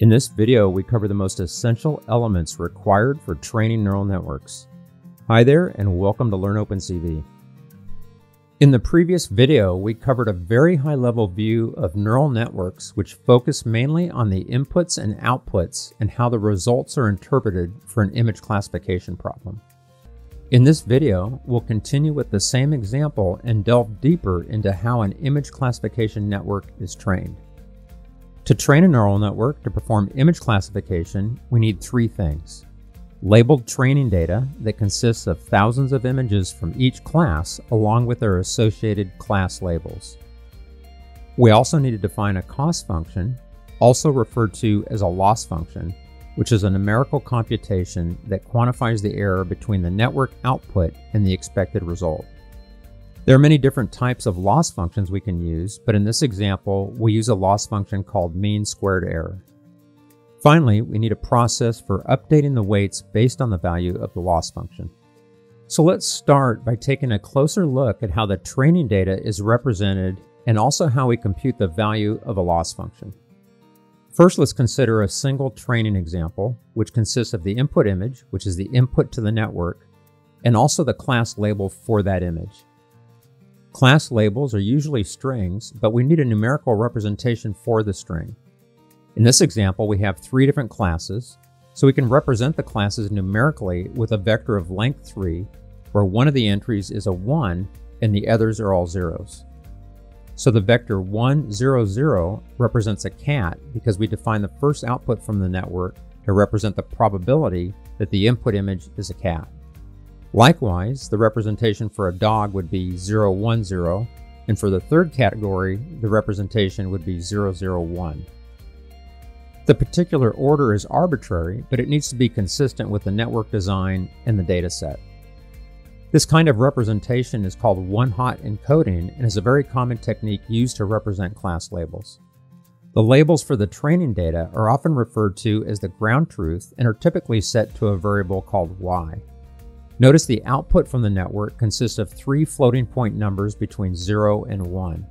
In this video, we cover the most essential elements required for training neural networks. Hi there, and welcome to Learn OpenCV. In the previous video, we covered a very high-level view of neural networks which focus mainly on the inputs and outputs and how the results are interpreted for an image classification problem. In this video, we'll continue with the same example and delve deeper into how an image classification network is trained. To train a neural network to perform image classification, we need three things. Labeled training data that consists of thousands of images from each class along with their associated class labels. We also need to define a cost function, also referred to as a loss function, which is a numerical computation that quantifies the error between the network output and the expected result. There are many different types of loss functions we can use, but in this example, we use a loss function called mean squared error. Finally, we need a process for updating the weights based on the value of the loss function. So let's start by taking a closer look at how the training data is represented and also how we compute the value of a loss function. First, let's consider a single training example, which consists of the input image, which is the input to the network, and also the class label for that image. Class labels are usually strings, but we need a numerical representation for the string. In this example, we have three different classes, so we can represent the classes numerically with a vector of length 3, where one of the entries is a 1 and the others are all zeros. So the vector 1, 0, 0 represents a cat because we define the first output from the network to represent the probability that the input image is a cat. Likewise, the representation for a dog would be 010, and for the third category, the representation would be 001. The particular order is arbitrary, but it needs to be consistent with the network design and the dataset. This kind of representation is called one-hot encoding and is a very common technique used to represent class labels. The labels for the training data are often referred to as the ground truth and are typically set to a variable called y. Notice the output from the network consists of three floating point numbers between 0 and 1.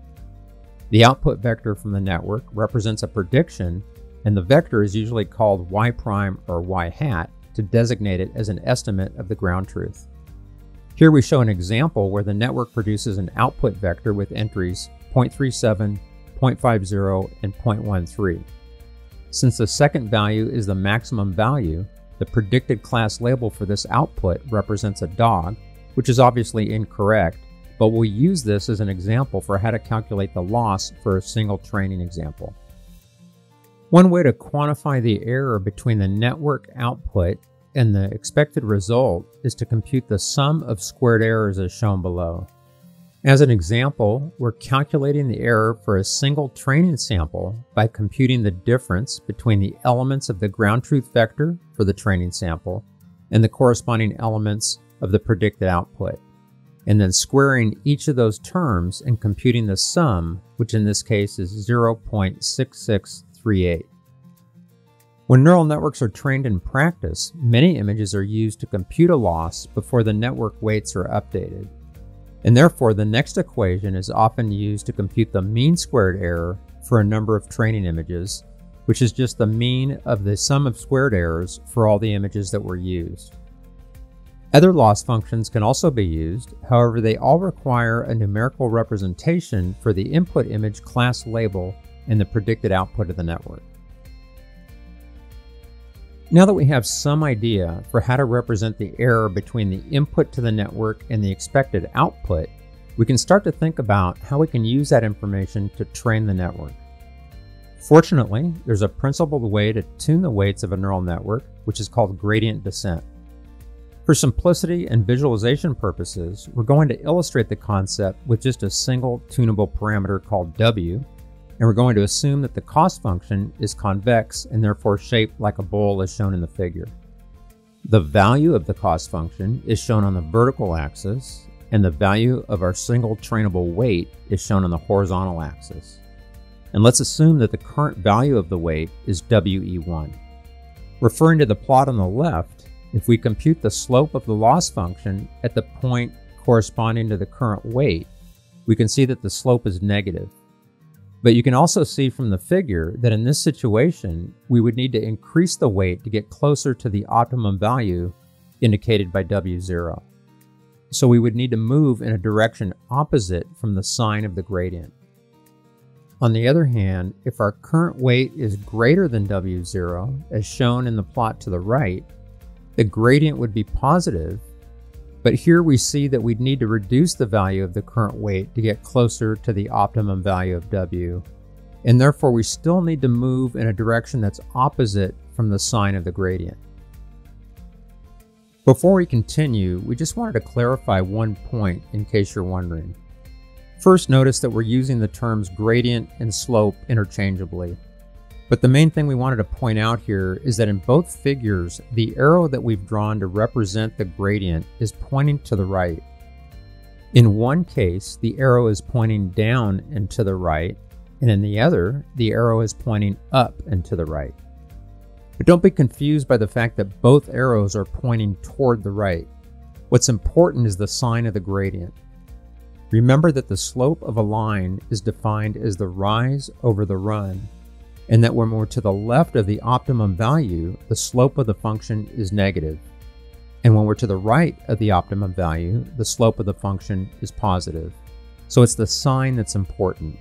The output vector from the network represents a prediction, and the vector is usually called y prime or y hat to designate it as an estimate of the ground truth. Here we show an example where the network produces an output vector with entries 0.37, 0.50, and 0.13. Since the second value is the maximum value, the predicted class label for this output represents a dog, which is obviously incorrect, but we'll use this as an example for how to calculate the loss for a single training example. One way to quantify the error between the network output and the expected result is to compute the sum of squared errors as shown below. As an example, we're calculating the error for a single training sample by computing the difference between the elements of the ground truth vector for the training sample and the corresponding elements of the predicted output, and then squaring each of those terms and computing the sum, which in this case is 0.6638. When neural networks are trained in practice, many images are used to compute a loss before the network weights are updated and therefore the next equation is often used to compute the mean squared error for a number of training images, which is just the mean of the sum of squared errors for all the images that were used. Other loss functions can also be used, however they all require a numerical representation for the input image class label and the predicted output of the network. Now that we have some idea for how to represent the error between the input to the network and the expected output, we can start to think about how we can use that information to train the network. Fortunately, there's a principled way to tune the weights of a neural network, which is called gradient descent. For simplicity and visualization purposes, we're going to illustrate the concept with just a single tunable parameter called w, and we're going to assume that the cost function is convex and therefore shaped like a bowl as shown in the figure. The value of the cost function is shown on the vertical axis, and the value of our single trainable weight is shown on the horizontal axis. And let's assume that the current value of the weight is WE1. Referring to the plot on the left, if we compute the slope of the loss function at the point corresponding to the current weight, we can see that the slope is negative, But you can also see from the figure that in this situation, we would need to increase the weight to get closer to the optimum value indicated by W0. So we would need to move in a direction opposite from the sign of the gradient. On the other hand, if our current weight is greater than W0, as shown in the plot to the right, the gradient would be positive, but here we see that we'd need to reduce the value of the current weight to get closer to the optimum value of W, and therefore we still need to move in a direction that's opposite from the sign of the gradient. Before we continue, we just wanted to clarify one point in case you're wondering. First, notice that we're using the terms gradient and slope interchangeably. But the main thing we wanted to point out here is that in both figures, the arrow that we've drawn to represent the gradient is pointing to the right. In one case, the arrow is pointing down and to the right, and in the other, the arrow is pointing up and to the right. But don't be confused by the fact that both arrows are pointing toward the right. What's important is the sign of the gradient. Remember that the slope of a line is defined as the rise over the run, and that when we're to the left of the optimum value, the slope of the function is negative. And when we're to the right of the optimum value, the slope of the function is positive. So it's the sign that's important.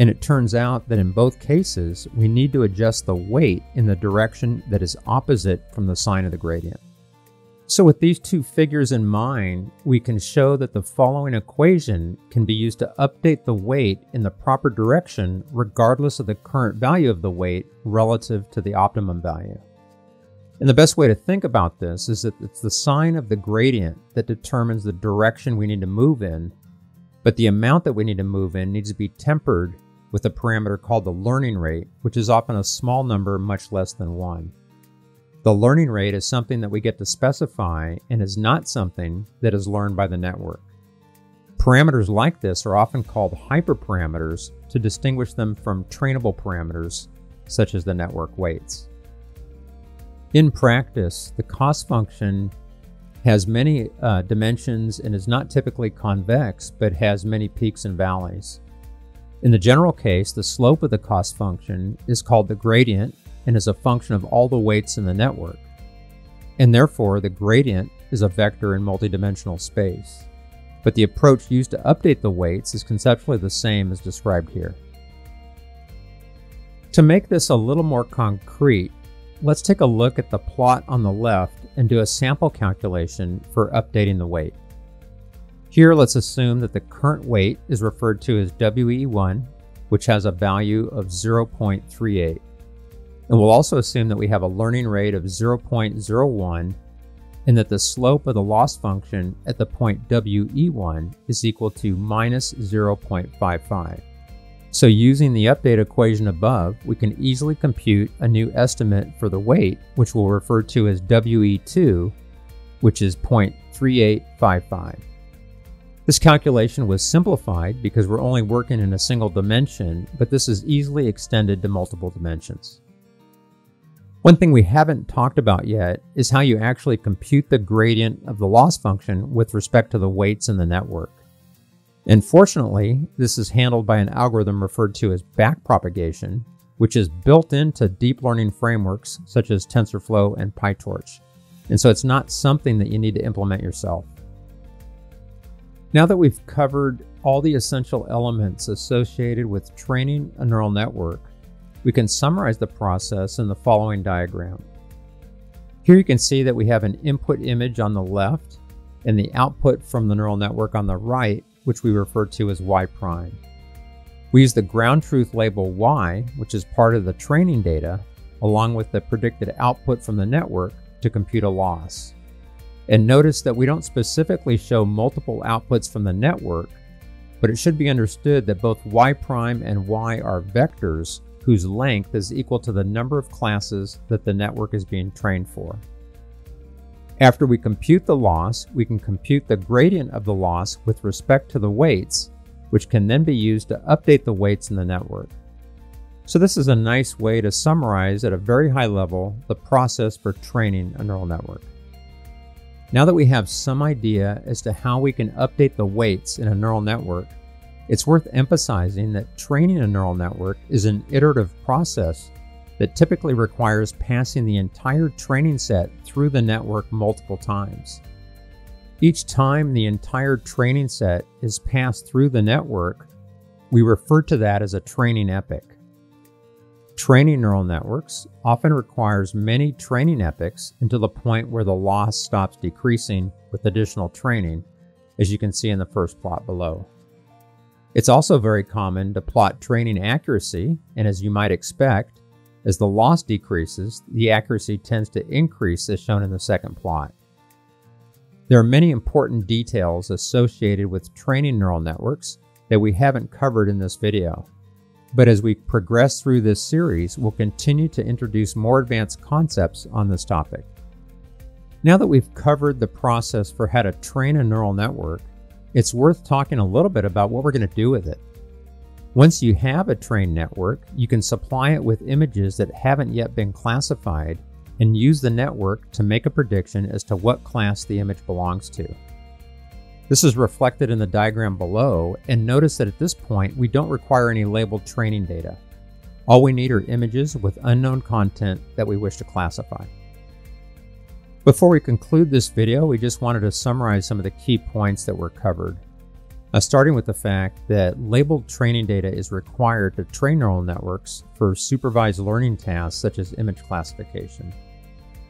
And it turns out that in both cases, we need to adjust the weight in the direction that is opposite from the sign of the gradient. So with these two figures in mind, we can show that the following equation can be used to update the weight in the proper direction regardless of the current value of the weight relative to the optimum value. And the best way to think about this is that it's the sign of the gradient that determines the direction we need to move in, but the amount that we need to move in needs to be tempered with a parameter called the learning rate, which is often a small number much less than 1. The learning rate is something that we get to specify and is not something that is learned by the network. Parameters like this are often called hyperparameters to distinguish them from trainable parameters, such as the network weights. In practice, the cost function has many uh, dimensions and is not typically convex, but has many peaks and valleys. In the general case, the slope of the cost function is called the gradient and is a function of all the weights in the network. And therefore, the gradient is a vector in multidimensional space. But the approach used to update the weights is conceptually the same as described here. To make this a little more concrete, let's take a look at the plot on the left and do a sample calculation for updating the weight. Here, let's assume that the current weight is referred to as WE1, which has a value of 0.38. And we'll also assume that we have a learning rate of 0.01 and that the slope of the loss function at the point WE1 is equal to minus 0.55. So using the update equation above, we can easily compute a new estimate for the weight, which we'll refer to as WE2, which is 0.3855. This calculation was simplified because we're only working in a single dimension, but this is easily extended to multiple dimensions. One thing we haven't talked about yet is how you actually compute the gradient of the loss function with respect to the weights in the network. And fortunately, this is handled by an algorithm referred to as backpropagation, which is built into deep learning frameworks such as TensorFlow and PyTorch. And so it's not something that you need to implement yourself. Now that we've covered all the essential elements associated with training a neural network, we can summarize the process in the following diagram. Here you can see that we have an input image on the left and the output from the neural network on the right, which we refer to as y prime. We use the ground truth label y, which is part of the training data, along with the predicted output from the network to compute a loss. And notice that we don't specifically show multiple outputs from the network, but it should be understood that both y prime and y are vectors whose length is equal to the number of classes that the network is being trained for. After we compute the loss, we can compute the gradient of the loss with respect to the weights, which can then be used to update the weights in the network. So this is a nice way to summarize at a very high level the process for training a neural network. Now that we have some idea as to how we can update the weights in a neural network, It's worth emphasizing that training a neural network is an iterative process that typically requires passing the entire training set through the network multiple times. Each time the entire training set is passed through the network, we refer to that as a training epoch. Training neural networks often requires many training epochs until the point where the loss stops decreasing with additional training, as you can see in the first plot below. It's also very common to plot training accuracy, and as you might expect, as the loss decreases, the accuracy tends to increase as shown in the second plot. There are many important details associated with training neural networks that we haven't covered in this video. But as we progress through this series, we'll continue to introduce more advanced concepts on this topic. Now that we've covered the process for how to train a neural network, it's worth talking a little bit about what we're going to do with it. Once you have a trained network, you can supply it with images that haven't yet been classified and use the network to make a prediction as to what class the image belongs to. This is reflected in the diagram below, and notice that at this point we don't require any labeled training data. All we need are images with unknown content that we wish to classify. Before we conclude this video, we just wanted to summarize some of the key points that were covered. Uh, starting with the fact that labeled training data is required to train neural networks for supervised learning tasks such as image classification.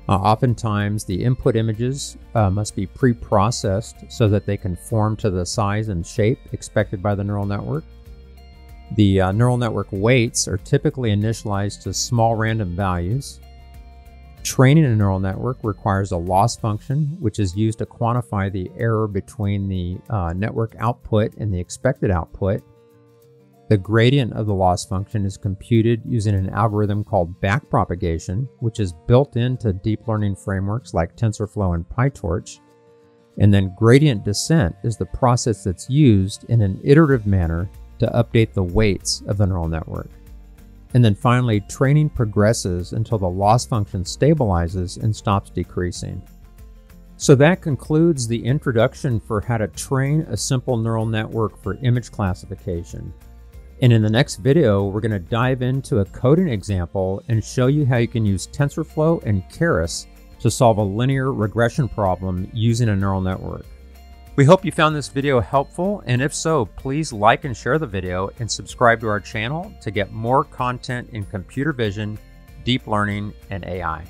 Uh, oftentimes, the input images uh, must be pre processed so that they conform to the size and shape expected by the neural network. The uh, neural network weights are typically initialized to small random values, Training a neural network requires a loss function, which is used to quantify the error between the uh, network output and the expected output. The gradient of the loss function is computed using an algorithm called backpropagation, which is built into deep learning frameworks like TensorFlow and PyTorch. And then gradient descent is the process that's used in an iterative manner to update the weights of the neural network. And then finally, training progresses until the loss function stabilizes and stops decreasing. So that concludes the introduction for how to train a simple neural network for image classification. And in the next video, we're going to dive into a coding example and show you how you can use TensorFlow and Keras to solve a linear regression problem using a neural network. We hope you found this video helpful, and if so, please like and share the video and subscribe to our channel to get more content in computer vision, deep learning, and AI.